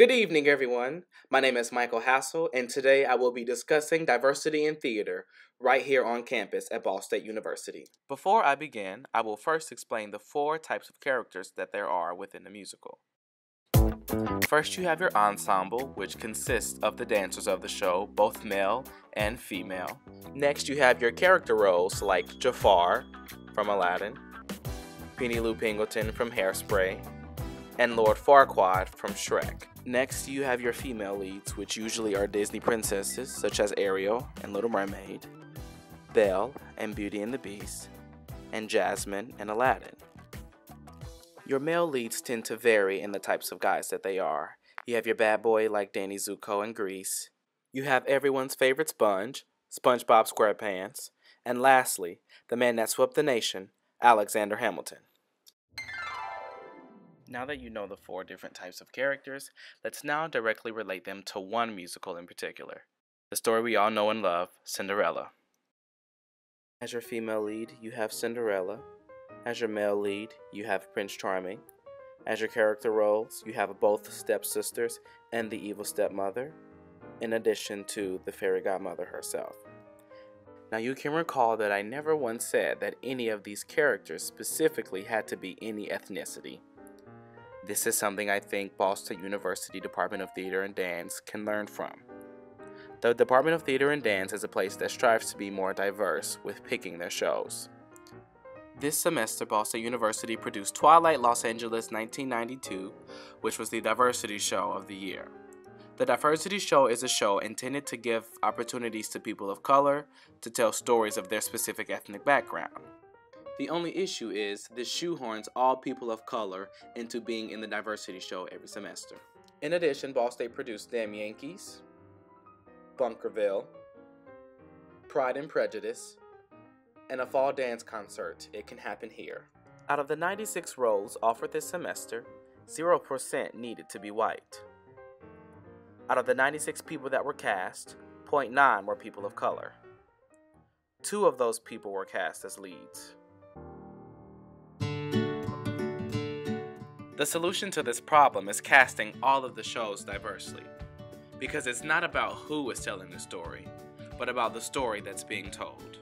Good evening, everyone. My name is Michael Hassel, and today I will be discussing diversity in theater right here on campus at Ball State University. Before I begin, I will first explain the four types of characters that there are within the musical. First, you have your ensemble, which consists of the dancers of the show, both male and female. Next, you have your character roles like Jafar from Aladdin, Penny Lou Pingleton from Hairspray, and Lord Farquaad from Shrek. Next, you have your female leads, which usually are Disney princesses such as Ariel and Little Mermaid, Belle and Beauty and the Beast, and Jasmine and Aladdin. Your male leads tend to vary in the types of guys that they are. You have your bad boy like Danny Zuko and Grease. You have everyone's favorite sponge, SpongeBob SquarePants. And lastly, the man that swept the nation, Alexander Hamilton. Now that you know the four different types of characters, let's now directly relate them to one musical in particular. The story we all know and love, Cinderella. As your female lead, you have Cinderella. As your male lead, you have Prince Charming. As your character roles, you have both the stepsisters and the evil stepmother, in addition to the fairy godmother herself. Now, you can recall that I never once said that any of these characters specifically had to be any ethnicity. This is something I think Ball State University Department of Theater and Dance can learn from. The Department of Theater and Dance is a place that strives to be more diverse with picking their shows. This semester, Ball State University produced Twilight Los Angeles 1992, which was the diversity show of the year. The diversity show is a show intended to give opportunities to people of color to tell stories of their specific ethnic background. The only issue is this shoehorns all people of color into being in the diversity show every semester. In addition, Ball State produced Damn Yankees, Bunkerville, Pride and Prejudice, and a fall dance concert, It Can Happen Here. Out of the 96 roles offered this semester, 0% needed to be white. Out of the 96 people that were cast, 0.9 were people of color. Two of those people were cast as leads. The solution to this problem is casting all of the shows diversely. Because it's not about who is telling the story, but about the story that's being told.